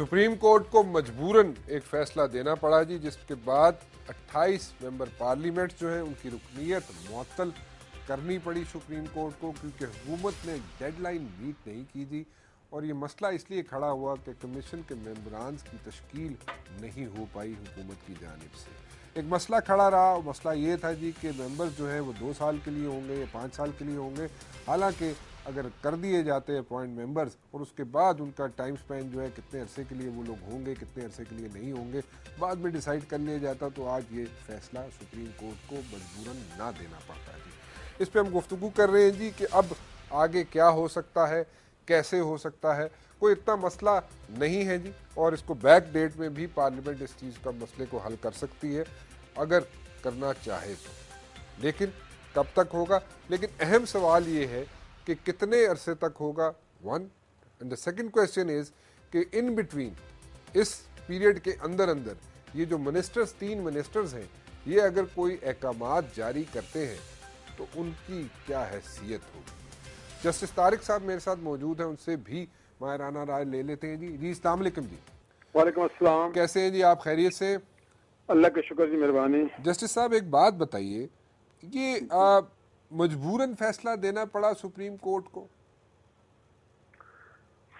Supreme court को मजबूरन एक फैसला देना पड़ा जी, जिसके बाद 28 मेंबर पार्लियामेंट जो हैं, उनकी रुकनीत मुअत्तल करनी पड़ी सुप्रीम कोर्ट को, क्योंकि हुकूमत ने डेडलाइन मीट नहीं की थी। और ये मसला इसलिए खड़ा हुआ कि कमीशन के मेम्बरान की तश्कील नहीं हो पाई हुकूमत की जानब से। एक मसला खड़ा रहा, मसला ये था जी कि मेंबर्स जो हैं, वो दो साल के लिए होंगे या पाँच साल के लिए होंगे। हालाँकि अगर कर दिए जाते हैं पॉइंट मेंबर्स और उसके बाद उनका टाइम स्पेंड जो है कितने अरसे के लिए वो लोग होंगे, कितने अरसे के लिए नहीं होंगे, बाद में डिसाइड कर लिया जाता तो आज ये फैसला सुप्रीम कोर्ट को मजबूरन ना देना पड़ता जी। इस पर हम गुफ्तु कर रहे हैं जी कि अब आगे क्या हो सकता है, कैसे हो सकता है, कोई इतना मसला नहीं है जी, और इसको बैक डेट में भी पार्लियामेंट इस चीज़ का मसले को हल कर सकती है, अगर करना चाहे तो। लेकिन कब तक होगा? लेकिन अहम सवाल ये है कि कितने अरसे तक होगा? One and the second question is कि इन बिटवीन इस पीरियड के अंदर अंदर ये जो मिनिस्टर्स तीन मिनिस्टर्स हैं ये अगर कोई अहकाम जारी करते हैं तो उनकी क्या हैसियत होगी? जस्टिस तारिक साहब मेरे साथ मौजूद हैं उनसे भी मायराना राय ले लेते हैं जी। जी इस्लाम जी। वालेकुम अस्सलाम। कैसे हैं जी आप? खैरियत से? अल्लाह के शुक्र जी मेहरबानी। जस्टिस साहब एक बात बताइए ये मजबूरन फैसला देना पड़ा सुप्रीम कोर्ट को?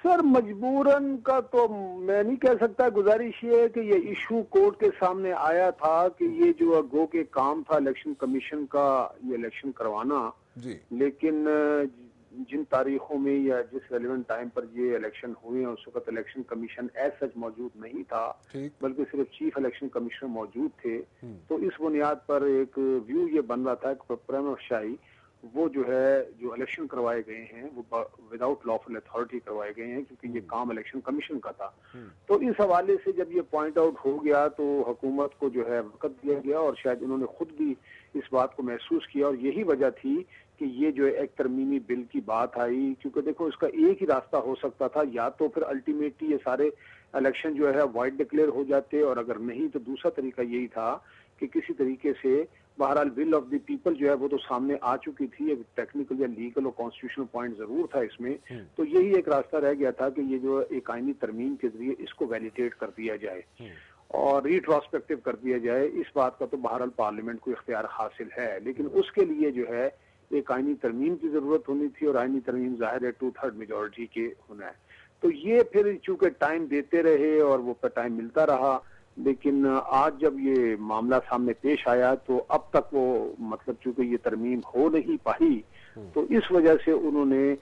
सर मजबूरन का तो मैं नहीं कह सकता गुजारिश ये है कि ये इशू कोर्ट के सामने आया था कि ये जो गो के काम था इलेक्शन कमीशन का ये इलेक्शन करवाना। जी। लेकिन जिन तारीखों में या जिस रेलिवेंट टाइम पर ये इलेक्शन हुए हैं उस वक्त इलेक्शन कमीशन एज सच मौजूद नहीं था बल्कि सिर्फ़ चीफ इलेक्शन कमिश्नर मौजूद थे हम्म। तो इस बुनियाद पर एक व्यू ये बन रहा था कि शाही वो जो है जो इलेक्शन करवाए गए हैं वो विदाउट लॉफुल अथॉरिटी करवाए गए हैं क्योंकि ये हम्म। काम इलेक्शन कमीशन का था हम्म। तो इस हवाले से जब ये पॉइंट आउट हो गया तो हुकूमत को जो है वक़्त दिया गया और शायद इन्होंने खुद भी इस बात को महसूस किया और यही वजह थी कि ये जो एक तरमीमी बिल की बात आई क्योंकि देखो इसका एक ही रास्ता हो सकता था या तो फिर अल्टीमेटली ये सारे इलेक्शन जो है वाइड डिक्लेयर हो जाते और अगर नहीं तो दूसरा तरीका यही था कि किसी तरीके से बहरहाल विल ऑफ़ द पीपल जो है वो तो सामने आ चुकी थी एक टेक्निकल या लीगल और कॉन्स्टिट्यूशनल पॉइंट ज़रूर था इसमें हम्म। तो यही एक रास्ता रह गया था कि ये जो एक आईनी तरमीम के ज़रिए इसको वैलिडेट कर दिया जाए हम्म। और रिट्रोस्पेक्टिव कर दिया जाए इस बात का तो बहरहाल पार्लियामेंट को इख्तियार हासिल है लेकिन हम्म। उसके लिए जो है एक आईनी तरमीम की ज़रूरत होनी थी और आइनी तरमीम ज़ाहिर है टू थर्ड मेजोरिटी के होना है। तो ये फिर चूँकि टाइम देते रहे और वो टाइम मिलता रहा लेकिन आज जब ये मामला सामने पेश आया तो अब तक वो मतलब चूँकि ये तरमीम हो नहीं पाई हम्म। तो इस वजह से उन्होंने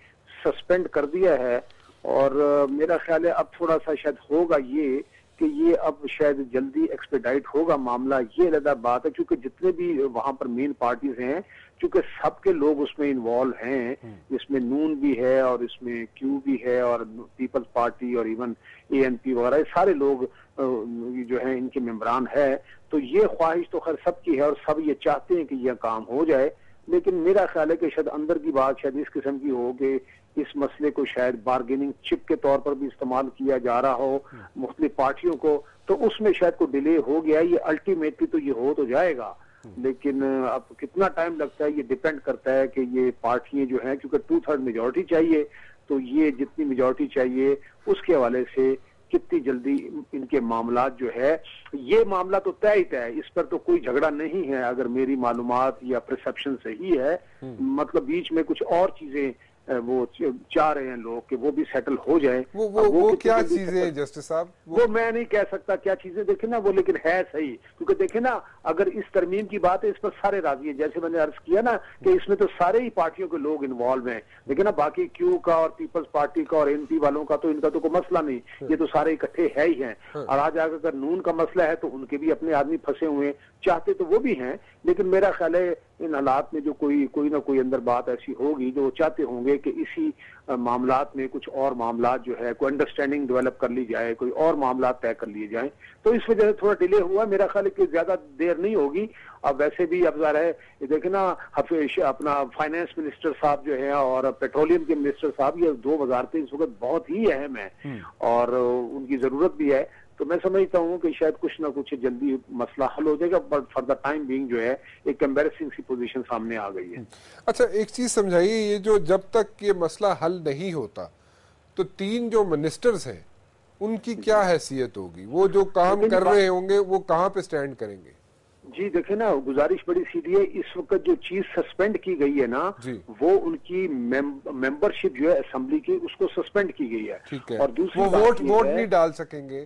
सस्पेंड कर दिया है। और मेरा ख्याल है अब थोड़ा सा शायद होगा ये कि ये अब शायद जल्दी एक्सपेडाइट होगा मामला। ये अलग बात है क्योंकि जितने भी वहाँ पर मेन पार्टीज़ हैं क्योंकि सबके लोग उसमें इन्वॉल्व हैं हम्म। इसमें नून भी है और इसमें क्यू भी है और पीपल्स पार्टी और इवन एएनपी वगैरह सारे लोग जो है इनके मेम्बरान है तो ये ख्वाहिश तो खैर सबकी है और सब ये चाहते हैं कि यह काम हो जाए लेकिन मेरा ख्याल है कि शायद अंदर की बात शायद इस किस्म की हो कि इस मसले को शायद बार्गेनिंग चिप के तौर पर भी इस्तेमाल किया जा रहा हो हम्म। मुख्तलिफ़ पार्टियों को तो उसमें शायद कोई डिले हो गया ये अल्टीमेटली तो ये हो तो जाएगा। लेकिन अब कितना टाइम लगता है ये डिपेंड करता है कि ये पार्टियाँ जो हैं क्योंकि टू थर्ड मेजोरिटी चाहिए तो ये जितनी मेजोरिटी चाहिए उसके हवाले से कितनी जल्दी इनके मामला जो है ये मामला तो तय ही तय इस पर तो कोई झगड़ा नहीं है अगर मेरी मालूम या परसेप्शन सही है हम्म। मतलब बीच में कुछ और चीज़ें वो चाह रहे हैं लोग कि वो भी सेटल हो जाए। वो वो, वो, वो क्या चीज़ें जस्टिस साहब? वो, वो मैं नहीं कह सकता क्या चीज़ें देखे ना वो लेकिन है सही। क्योंकि देखे ना अगर इस तरमीम की बात है इस पर सारे राज़ी है। जैसे मैंने अर्ज़ किया ना कि इसमें तो सारे ही पार्टियों के लोग इन्वॉल्व हैं। लेकिन ना बाकी क्यू का और पीपल्स पार्टी का और एनपी वालों का तो इनका तो कोई मसला नहीं। ये तो सारे इकट्ठे है ही हैं। हाँ। और आज अगर नून का मसला है तो उनके भी अपने आदमी फंसे हुए चाहते तो वो भी हैं लेकिन मेरा ख्याल है इन हालात में जो कोई कोई ना कोई अंदर बात ऐसी होगी जो वो चाहते होंगे कि इसी मामला में कुछ और मामला जो है कोई अंडरस्टैंडिंग डेवलप कर ली जाए कोई और मामला तय कर लिए जाए। तो इस वजह से थोड़ा डिले हुआ। मेरा ख्याल है कि ज़्यादा देर नहीं होगी। अब वैसे भी अब ज़रा है देखे ना अपना फाइनेंस मिनिस्टर साहब जो है और पेट्रोलियम के मिनिस्टर साहब ये दो वजारतें इस वक्त बहुत ही अहम है। हम्म। और उनकी ज़रूरत भी है। तो मैं समझता हूँ कि शायद कुछ ना कुछ जल्दी मसला हल हो जाएगा but for the time being जो है एक एम्बेसिंग सी पोजीशन सामने आ गई है। अच्छा एक चीज़ समझाइए ये जो जब तक ये मसला हल नहीं होता तो तीन जो मिनिस्टर्स हैं उनकी क्या हैसियत होगी? वो जो काम कर रहे होंगे वो कहाँ पे स्टैंड करेंगे? जी देखे ना गुजारिश बड़ी सीधी है इस वक्त जो चीज़ सस्पेंड की गई है ना वो उनकी मेंबरशिप जो है असेंबली की उसको सस्पेंड की गई है, है। और दूसरी वो वोट वोट नहीं डाल सकेंगे।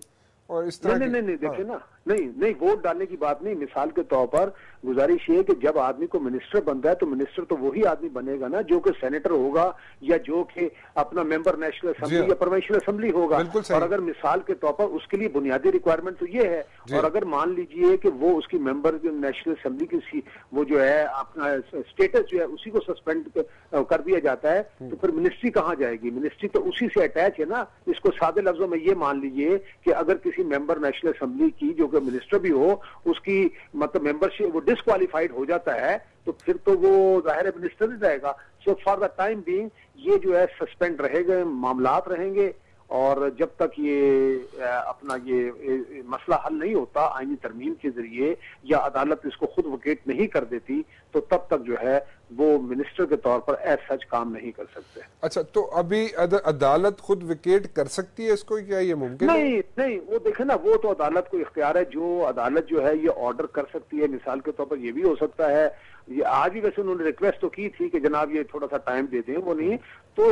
और इस तरह नहीं नहीं नहीं देखे हाँ। ना नहीं नहीं वोट डालने की बात नहीं। मिसाल के तौर पर गुजारिश ये कि जब आदमी को मिनिस्टर बनता है तो मिनिस्टर तो वही आदमी बनेगा ना जो कि सेनेटर होगा या जो कि अपना मेंबर नेशनल असेंबली या प्रोविंशियल असेंबली होगा। और अगर मिसाल के तौर पर उसके लिए बुनियादी रिक्वायरमेंट तो ये है। और अगर मान लीजिए कि वो उसकी मेंबर नेशनल असेंबली की वो जो है अपना स्टेटस जो है उसी को सस्पेंड कर दिया जाता है हम्म। तो फिर मिनिस्ट्री कहाँ जाएगी? मिनिस्ट्री तो उसी से अटैच है ना। इसको सादे लफ्जों में ये मान लीजिए कि अगर किसी मेंबर नेशनल असेंबली की जो कि मिनिस्टर भी हो, उसकी मतलब मेंबरशिप वो डिसक्वालीफाइड हो जाता है तो फिर तो वो ज़ाहिर मिनिस्टर ही रहेगा so for the time being ये जो है सस्पेंड रहेगा, मामलात रहेंगे, और जब तक ये अपना ये मसला हल नहीं होता, आईनी तरमीम के ज़रिए, या अदालत इसको खुद वकेट नहीं कर देती तो तब तक जो है वो मिनिस्टर के तौर पर एज सच काम नहीं कर सकते। अच्छा तो अभी अद, अदालत खुद विकेट कर सकती है इसको क्या ये मुमकिन नहीं नहीं वो देखे ना वो तो अदालत को इख्तियार है जो अदालत जो है ये ऑर्डर कर सकती है मिसाल के तौर पर ये भी हो सकता है। ये आज ही वैसे उन्होंने रिक्वेस्ट तो की थी कि जनाब ये थोड़ा सा टाइम दे दें वो नहीं तो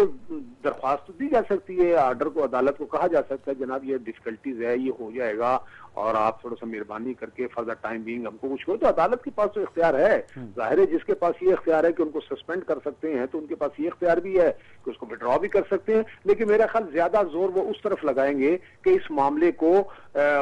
दरख्वास्त तो दी जा सकती है ऑर्डर को अदालत को कहा जा सकता है जनाब ये डिफिकल्टीज है ये हो जाएगा और आप थोड़ा सा मेहरबानी करके फॉर द टाइम बीइंग हमको कुछ हो तो अदालत के पास तो इख्तियार है हम्म। ज़ाहिर है, जिसके पास ये इख्तियार है कि उनको सस्पेंड कर सकते हैं तो उनके पास ये इख्तियार भी है कि उसको विड्रॉ भी कर सकते हैं। लेकिन मेरा ख्याल ज़्यादा ज़ोर वो उस तरफ़ लगाएँगे कि इस मामले को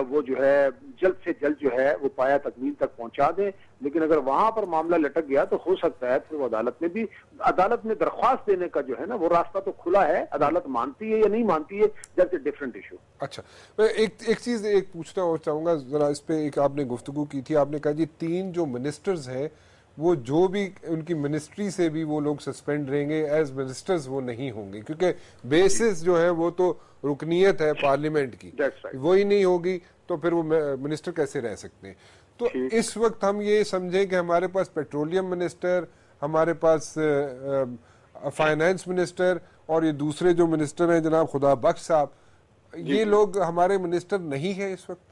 वो जो है, जल्द से जल्द जो है, वो पाया तकमील तक पहुँचा दें। लेकिन अगर वहाँ पर मामला लटक गया तो हो सकता है फिर वो अदालत में भी, अदालत में दरख्वास्त देने का जो है ना, वो रास्ता तो खुला है। अदालत मानती है या नहीं मानती है दैट्स ए डिफरेंट इशू अच्छा मैं एक एक चीज़ एक पूछना और चाहूँगा, जरा इस पे एक आपने गुफ्तगु की थी। आपने कहा जी, तीन जो मिनिस्टर्स हैं वो जो भी उनकी मिनिस्ट्री से भी वो लोग सस्पेंड रहेंगे एज मिनिस्टर्स वो नहीं होंगे क्योंकि बेसिस जो है वो तो रुकनीत है पार्लियामेंट की। वो ही नहीं होगी तो फिर वो मिनिस्टर कैसे रह सकते हैं? तो इस वक्त हम ये समझें कि हमारे पास पेट्रोलियम मिनिस्टर हमारे पास फाइनेंस मिनिस्टर और ये दूसरे जो मिनिस्टर हैं जनाब खुदा बख्श साहब ये लोग हमारे मिनिस्टर नहीं है इस वक्त।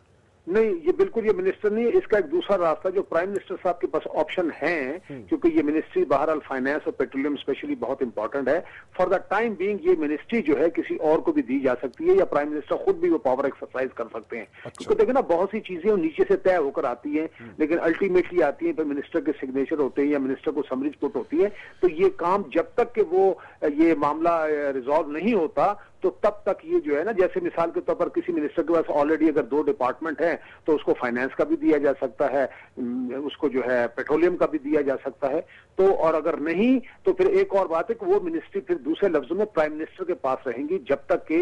नहीं ये बिल्कुल ये मिनिस्टर नहीं है इसका एक दूसरा रास्ता जो प्राइम मिनिस्टर साहब के पास ऑप्शन है हम्म। क्योंकि ये मिनिस्ट्री बहरहाल फाइनेंस और पेट्रोलियम स्पेशली बहुत इंपॉर्टेंट है फॉर द टाइम बीइंग ये मिनिस्ट्री जो है किसी और को भी दी जा सकती है या प्राइम मिनिस्टर खुद भी वो पावर एक्सरसाइज कर सकते हैं अच्छा। क्योंकि देखिए ना बहुत सी चीज़ें नीचे से तय होकर आती है हम्म। लेकिन अल्टीमेटली आती है फिर मिनिस्टर के सिग्नेचर होते हैं या मिनिस्टर को समरीज पुट होती है तो ये काम जब तक के वो ये मामला रिजॉल्व नहीं होता तो तब तक ये जो है ना जैसे मिसाल के तौर पर किसी मिनिस्टर के पास ऑलरेडी अगर दो डिपार्टमेंट है तो उसको फाइनेंस का भी दिया जा सकता है उसको जो है पेट्रोलियम का भी दिया जा सकता है। तो और अगर नहीं तो फिर एक और बात है कि वो मिनिस्ट्री फिर दूसरे लफ्जों में प्राइम मिनिस्टर के पास रहेंगी जब तक कि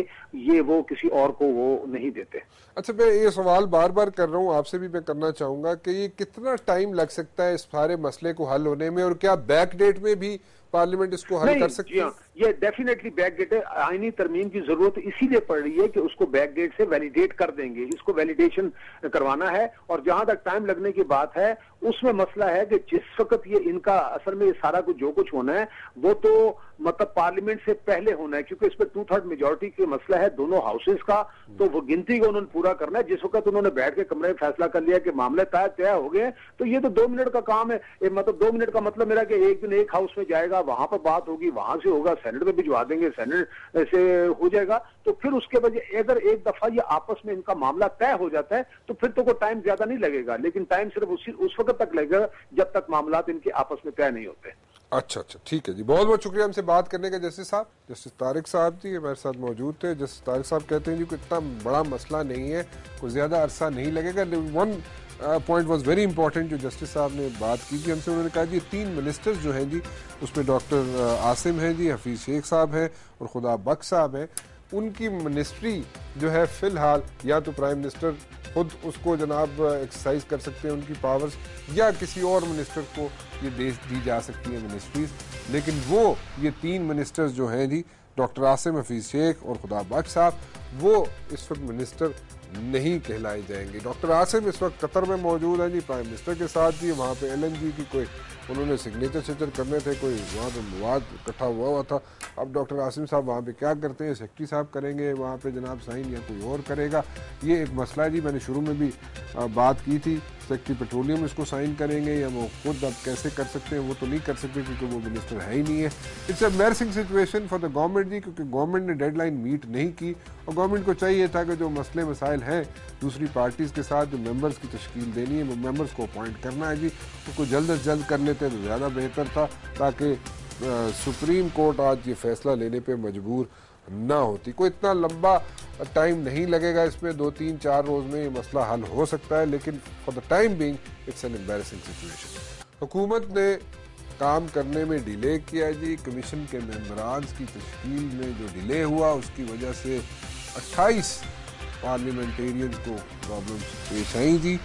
ये वो किसी और को वो नहीं देते। अच्छा मैं ये सवाल बार बार कर रहा हूँ आपसे भी मैं करना चाहूँगा कि ये कितना टाइम लग सकता है इस सारे मसले को हल होने में और क्या बैक डेट में भी पार्लियामेंट इसको हल कर सकती है। ये डेफिनेटली बैक डेट है। आईनी तरमीम की ज़रूरत इसीलिए पड़ रही है कि उसको बैक डेट से वैलिडेट कर देंगे। इसको वैलिडेशन करवाना है और जहाँ तक टाइम लगने की बात है, उसमें मसला है कि जिस वक्त ये इनका असल में ये सारा कुछ जो कुछ होना है, वो तो मतलब पार्लियामेंट से पहले होना है, क्योंकि इस पर टू थर्ड मेजोरिटी का मसला है दोनों हाउसेस का। तो वो गिनती को उन्होंने पूरा करना है। जिस वक्त उन्होंने बैठ के कमरे में फैसला कर लिया कि मामले तय तय हो गए तो ये तो दो मिनट का काम है। मतलब दो मिनट का मतलब मेरा कि एक दिन एक हाउस में जाएगा, वहाँ पर बात होगी, वहाँ से होगा सेनेट में भिजवा देंगे सेनेट से हो जाएगा तो फिर उसके वजह अगर एक दफ़ा ये आपस में इनका मामला तय हो जाता है तो फिर तो कोई टाइम ज़्यादा नहीं लगेगा, लेकिन टाइम सिर्फ़ उसी, उस वक्त तक लगेगा जब तक मामला इनके आपस में तय नहीं होते। अच्छा अच्छा ठीक है जी। बहुत बहुत शुक्रिया हमसे बात करने का, जस्टिस साहब। जस्टिस तारिक साहब जी हमारे साथ मौजूद थे। जस्टिस तारिक साहब कहते हैं जी कोई इतना बड़ा मसला नहीं है, कोई ज़्यादा अरसा नहीं लगेगा। One point was very important जो जस्टिस साहब ने बात की थी हमसे उन्होंने कहा जी तीन मिनिस्टर्स जो हैं जी, उसमें डॉक्टर आसिम हैं जी, हफीज़ शेख साहब हैं और खुदा बख्श साहब हैं। उनकी मिनिस्ट्री जो है, फ़िलहाल या तो प्राइम मिनिस्टर खुद उसको जनाब एक्सरसाइज कर सकते हैं उनकी पावर्स या किसी और मिनिस्टर को ये दे दी जा सकती है मिनिस्ट्रीज लेकिन वो, ये तीन मिनिस्टर्स जो हैं जी डॉक्टर आसिम, हफीज़ शेख और खुदा बख्श साहब, वो इस वक्त मिनिस्टर नहीं कहलाए जाएँगे। डॉक्टर आसिम इस वक्त कतर में मौजूद हैं जी, प्राइम मिनिस्टर के साथ जी, वहाँ पे एलएनजी की कोई उन्होंने सिग्नेचर सिग्नेचर करने थे, कोई वहाँ पे मवाद इकट्ठा हुआ हुआ था। अब डॉक्टर आसिम साहब वहाँ पे क्या करते हैं, सेक्रेटरी साहब करेंगे, वहाँ पे जनाब साइन या कोई और करेगा। ये एक मसला है जी, मैंने शुरू में भी बात की थी। सेक्रेटरी पेट्रोलियम इसको साइन करेंगे या वो खुद अब कैसे कर सकते हैं, वो तो नहीं कर सकते क्योंकि वो मिनिस्टर है ही नहीं है। It's a embarrassing situation for the government जी, क्योंकि गवर्नमेंट ने डेडलाइन मीट नहीं की। और गवर्नमेंट को चाहिए था कि जो मसले मसाइल हैं दूसरी पार्टीज़ के साथ जो मेंबर्स की तश्कील देनी है मेंबर्स को अपॉइंट करना है जी। उसको जल्द अज जल्द कर लेते तो ज़्यादा बेहतर था, ताकि सुप्रीम कोर्ट आज ये फैसला लेने पर मजबूर ना होती। कोई इतना लंबा टाइम नहीं लगेगा इसमें, दो, तीन, चार रोज में ये मसला हल हो सकता है, लेकिन for the time being it's an embarrassing situation हुकूमत ने काम करने में डिले किया जी। कमीशन के मेम्बरान की तश्कील में जो डिले हुआ, उसकी वजह से 28 पार्लियामेंटेरियन को प्रॉब्लम पेश आई थी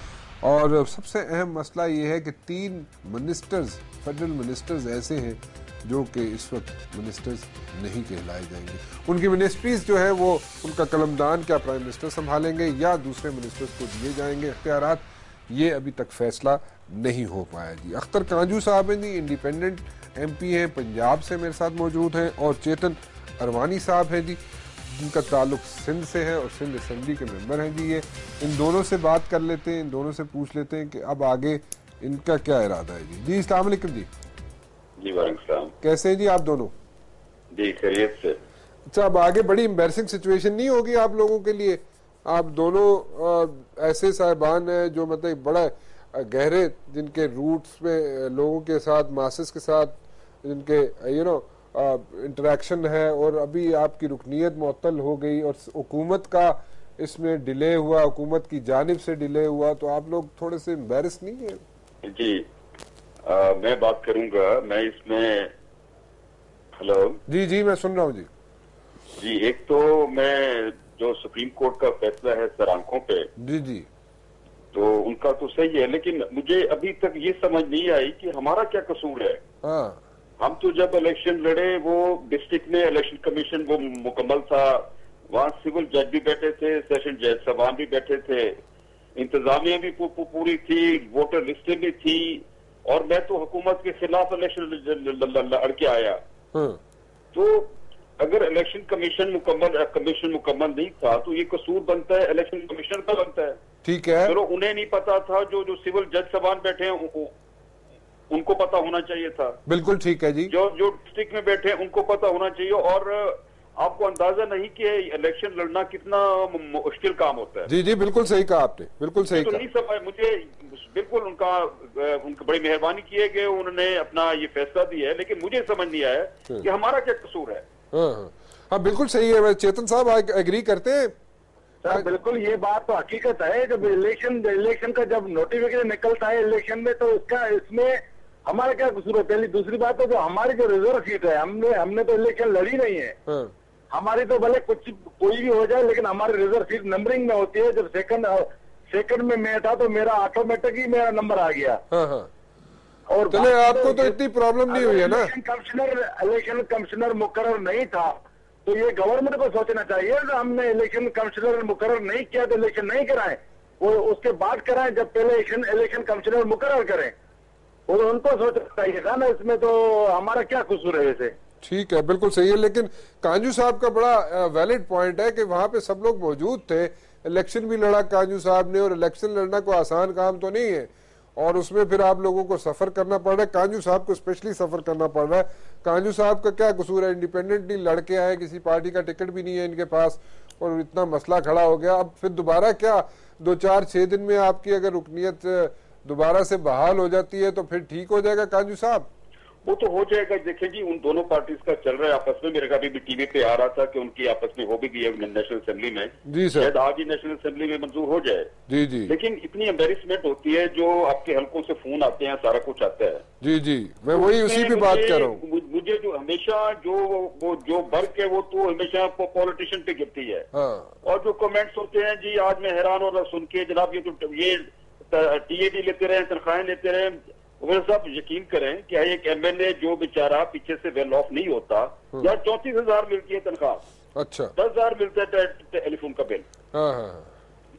और सबसे अहम मसला ये है कि तीन मिनिस्टर्स फेडरल मिनिस्टर्स ऐसे हैं जो कि इस वक्त मिनिस्टर्स नहीं कहलाए जाएँगे। उनकी मिनिस्ट्रीज जो है वो उनका कलमदान क्या प्राइम मिनिस्टर संभालेंगे या दूसरे मिनिस्टर्स को दिए जाएँगे? इख्तियार ये अभी तक फैसला नहीं हो पाया जी। अख्तर कांजू साहब हैं जी इंडिपेंडेंट एमपी हैं, पंजाब से मेरे साथ मौजूद हैं और चेतन अरवानी साहब हैं जी। जिनका ताल्लुक सिंध से है और सिंध असम्बली के मेंबर हैं जी ये। इन दोनों से बात कर लेते हैं इन दोनों से पूछ लेते हैं कि अब आगे इनका क्या इरादा है जी। जी इस्लाम जी। जी वालेकुम कैसे जी आप दोनों? जी खैरियत से। अच्छा अब आगे बड़ी एम्बेसिंग सिचुएशन नहीं होगी आप लोगों के लिए? आप दोनों आ, ऐसे साहबान हैं जो मतलब बड़ा गहरे जिनके रूट्स में लोगों के साथ मासिस के साथ जिनके यू नो इंटरेक्शन है और अभी आपकी रुकनीत मअतल हो गई और हुकूमत का इसमें डिले हुआ हुकूमत की जानब से डिले हुआ तो आप लोग थोड़े से एम्बेरस नहीं है? जी। आ, मैं बात करूँगा मैं इसमें हेलो? जी जी मैं सुन रहा हूँ जी। जी एक तो मैं जो सुप्रीम कोर्ट का फैसला है सर आँखों पे जी जी। तो उनका तो सही है लेकिन मुझे अभी तक ये समझ नहीं आई कि हमारा क्या कसूर है। हाँ। हम तो जब इलेक्शन लड़े वो डिस्ट्रिक्ट में इलेक्शन कमीशन वो मुकम्मल था। वहाँ सिविल जज भी बैठे थे सेशन जज सवान भी बैठे थे। इंतजामिया भी पूरी थी वोटर लिस्टें भी थी। और मैं तो हुकूमत के खिलाफ इलेक्शन लड़ के आया। हाँ। तो अगर इलेक्शन कमीशन मुकम्मल कमीशन मुकम्मल नहीं था तो ये कसूर बनता है इलेक्शन कमीशन का बनता है। ठीक है। चलो उन्हें नहीं पता था जो जो सिविल जज सबान बैठे हैं उनको पता होना चाहिए था। बिल्कुल ठीक है जी। जो जो डिस्ट्रिक्ट में बैठे हैं उनको पता होना चाहिए और आपको अंदाज़ा नहीं कि इलेक्शन लड़ना कितना मुश्किल काम होता है। जी जी बिल्कुल सही कहा आपने बिल्कुल सही तो नहीं समझ मुझे बिल्कुल उनका उनकी बड़ी मेहरबानी की है कि उन्होंने अपना ये फैसला दिया है लेकिन मुझे समझ नहीं आया हाँ। कि हमारा क्या कसूर है। हाँ, हाँ। हाँ बिल्कुल सही है चेतन साहब एग्री करते हैं? सर बिल्कुल ये बात तो हकीकत है जब इलेक्शन इलेक्शन का जब नोटिफिकेशन निकलता है इलेक्शन में तो उसका इसमें हमारा क्या कसूर है? पहली दूसरी बात तो जो हमारी जो रिज़र्व सीट है हमने हमने तो इलेक्शन लड़ी नहीं है। हाँ। हमारी तो भले कुछ कोई भी हो जाए लेकिन हमारी रिज़र्व सीट नंबरिंग में होती है। जब सेकंड सेकंड में मैं था तो मेरा ऑटोमेटिक ही मेरा नंबर आ गया। हाँ हाँ। और चले आपको तो इतनी प्रॉब्लम नहीं हुई है ना? कमिश्नर इलेक्शन कमिश्नर मुकर नहीं था। तो ये गवर्नमेंट को सोचना चाहिए हमने इलेक्शन कमिश्नर मुकर नहीं किया तो इलेक्शन नहीं कराए। वो उसके बाद कराएँ जब पहले इलेक्शन इलेक्शन कमिश्नर मुकर करें। वो तो उनको सोचना चाहिए था ना इसमें तो हमारा क्या कसूर है वैसे? ठीक है, बिल्कुल सही है, लेकिन कांजू साहब का बड़ा वैलिड पॉइंट है कि वहाँ पे सब लोग मौजूद थे। इलेक्शन भी लड़ा कांजू साहब ने, और इलेक्शन लड़ना कोई आसान काम तो नहीं है। और उसमें फिर आप लोगों को सफ़र करना पड़ रहा है, कांजू साहब को स्पेशली सफ़र करना पड़ रहा है। कांजू साहब का क्या कसूर है? इंडिपेंडेंटली लड़के आए, किसी पार्टी का टिकट भी नहीं है इनके पास, और इतना मसला खड़ा हो गया। अब फिर दोबारा क्या? दो चार छह दिन में आपकी अगर रुकनीत दोबारा से बहाल हो जाती है तो फिर ठीक हो जाएगा काजू साहब? वो तो हो जाएगा। देखिए जी उन दोनों पार्टीज़ का चल रहा है आपस में। मेरे का भी टीवी पे आ रहा था कि उनकी आपस में हो भी गई है नेशनल असेंबली में। जी सर शायद आज ही नेशनल असेंबली में मंजूर हो जाए। जी जी. लेकिन इतनी एम्बेरिसमेंट होती है जो आपके हल्कों से फ़ोन आते हैं सारा कुछ आता है। जी जी. मैं तो वही उसी पे बात कर रहा हूँ. मुझे जो हमेशा जो वो जो वर्क है वो तो हमेशा पॉलिटिशियन पे गिरती है। हाँ। और जो कमेंट्स होते हैं जी आज मैं हैरान हो रहा सुन के जनाब ये तो ये टीएडी लेते रहे तनख्वाहें लेते रहे। उमर साहब यकीन करें कि एक एम एन ए जो बेचारा पीछे से वेल ऑफ़ नहीं होता। हाँ। या चौंतीस हज़ार मिलती है तनख्वाह। अच्छा। दस हज़ार मिलता है टेलीफोन का बिल। हाँ, हाँ,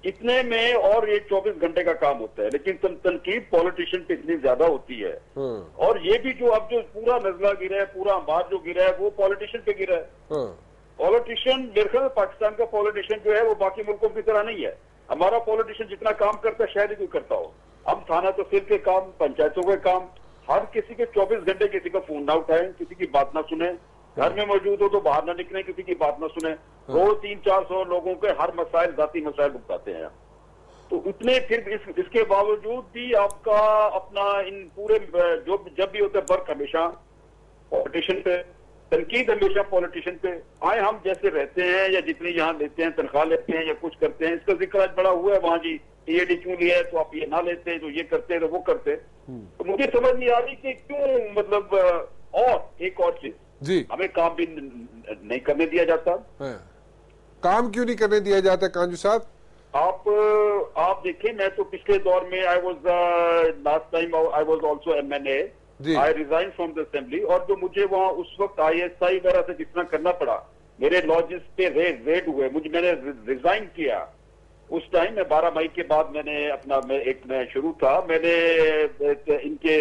इतने में और ये 24 घंटे का काम होता है। लेकिन तन, तनकीद पॉलिटिशियन पे इतनी ज़्यादा होती है। हाँ। और ये भी जो अब जो पूरा नजला गिरा है पूरा अंबार जो गिरा है वो पॉलिटिशियन पे गिरा है। हाँ। पॉलिटिशियन मेरे ख्याल पाकिस्तान का पॉलिटिशियन जो है वो बाकी मुल्कों की तरह नहीं है। हमारा पॉलिटिशियन जितना काम करता है शायद ही कोई करता हो। हम थाना तो तहसील के काम पंचायतों के काम हर किसी के 24 घंटे किसी का फ़ोन ना उठाए किसी की बात ना सुने। घर में मौजूद हो तो बाहर ना निकले किसी की बात ना सुने। दो तीन चार सौ लोगों के हर मसाइल जाती मसाइल भुगताते हैं। तो इतने फिर इस, इसके बावजूद भी आपका अपना इन पूरे जो जब भी होता है वर्क हमेशा पॉलिटिशियन पे तनकीद हमेशा पॉलिटिशियन पे। आए हम जैसे रहते हैं या जितनी यहाँ लेते हैं तनख्वाह लेते हैं या कुछ करते हैं इसका ज़िक्र आज बड़ा हुआ है वहाँ जी ईएडी क्यों लिया है तो आप ये ना लेते हैं तो ये करते हैं तो वो करते। तो मुझे समझ नहीं आ रही कि क्यों मतलब और एक और चीज़। जी। हमें काम भी नहीं करने दिया जाता। काम क्यों नहीं करने दिया जाता कांजू साहब? आप आप देखिए मैं तो पिछले दौर में I was last time I was also M N A I resign from the assembly और जो मुझे वहाँ उस वक्त आई एस आई वगैरह से जितना करना पड़ा मेरे लॉजिस पे रेड रेड हुए मुझे मैंने रिजाइन किया। उस टाइम में बारह मई के बाद मैंने अपना मैं एक मैं शुरू था। मैंने इनके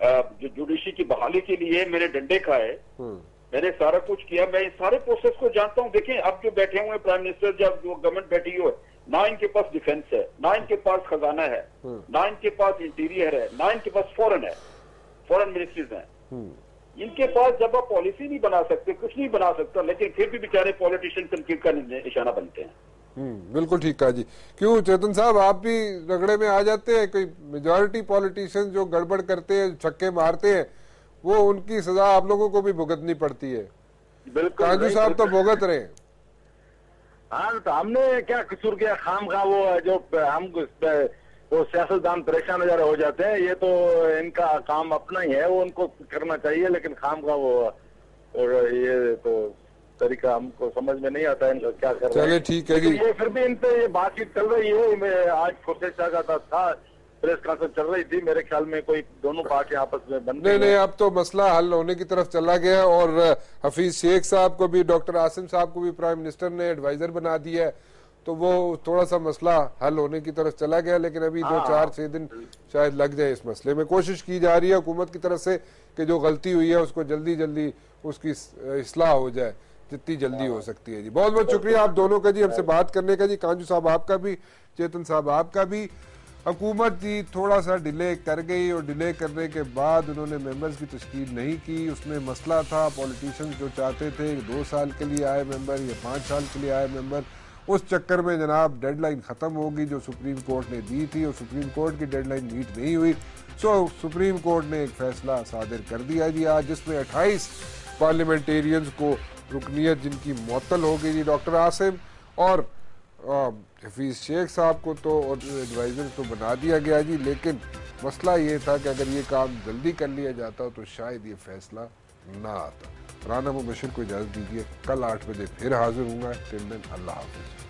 जो जुडिशरी की बहाली के लिए मैंने डंडे खाए। मैंने सारा कुछ किया। मैं इस सारे प्रोसेस को जानता हूँ। देखें अब जो बैठे हुए प्राइम मिनिस्टर जब जो गवर्नमेंट बैठी हुई ना इनके पास डिफेंस है ना इनके पास खजाना है ना इनके पास इंटीरियर है ना इनके पास फॉरन है। फॉरेन मिनिस्ट्रीज हैं। इनके पास जब आप पॉलिसी नहीं बना सकते कुछ नहीं बना सकता लेकिन फिर भी बेचारे पॉलिटिशियन तनकीद का निशाना बनते हैं। बिल्कुल ठीक कहा जी। क्यों चेतन साहब आप भी रगड़े में आ जाते हैं कोई मेजोरिटी पॉलिटिशियन जो गड़बड़ करते हैं छक्के मारते हैं वो उनकी सजा आप लोगों को भी भुगतनी पड़ती है। काजू साहब तो भुगत रहे हैं। हाँ तो हमने क्या कसूर किया? खाम खा वो जो हम वो सियासतदान परेशान नज़र हो जाते हैं। ये तो इनका काम अपना ही है वो उनको करना चाहिए लेकिन खाम का वो और ये तो तरीका हमको समझ में नहीं आता इनका क्या कर रहे हैं। ठीक है जी। ये फिर भी इन पे ये बातचीत चल रही है। मैं आज खुर्शीद शाह का था प्रेस कॉन्फ्रेंस चल रही थी। मेरे ख्याल में कोई दोनों पार्टी आपस में बन नहीं नहीं अब तो मसला हल होने की तरफ़ चला गया और हफीज शेख साहब को भी डॉक्टर आसिम साहब को भी प्राइम मिनिस्टर ने एडवाइजर बना दिया है। तो वो थोड़ा सा मसला हल होने की तरफ़ चला गया लेकिन अभी दो हाँ। चार छह दिन शायद लग जाए इस मसले में। कोशिश की जा रही है हुकूमत की तरफ़ से कि जो गलती हुई है उसको जल्दी जल्दी उसकी इसलाह हो जाए जितनी जल्दी हो सकती है जी। बहुत बहुत शुक्रिया आप दोनों का जी हमसे बात करने का जी कांजू साहब आपका भी चेतन साहब आपका भी। हुकूमत जी थोड़ा सा डिले कर गई और डिले करने के बाद उन्होंने मेंबर्स की तश्कील नहीं की। उसमें मसला था पॉलिटिशियंस जो चाहते थे दो साल के लिए आए मेंबर या पाँच साल के लिए आए मेंबर उस चक्कर में जनाब डेडलाइन ख़त्म होगी जो सुप्रीम कोर्ट ने दी थी, और सुप्रीम कोर्ट की डेडलाइन मीट नहीं हुई। सो सुप्रीम कोर्ट ने एक फैसला सादिर कर दिया जी आज, जिसमें अट्ठाईस पार्लियामेंटेरियंस को रुकनीत जिनकी मअतल हो गई जी डॉक्टर आसिम और हफीज़ शेख साहब को तो और एडवाइज़र तो बना दिया गया जी। लेकिन मसला ये था कि अगर ये काम जल्दी कर लिया जाता तो शायद ये फैसला ना आता। राना मुबशर को इजाज़त दीजिए। कल आठ बजे फिर हाजिर हूँ टिल दिन अल्लाह हाफिज़।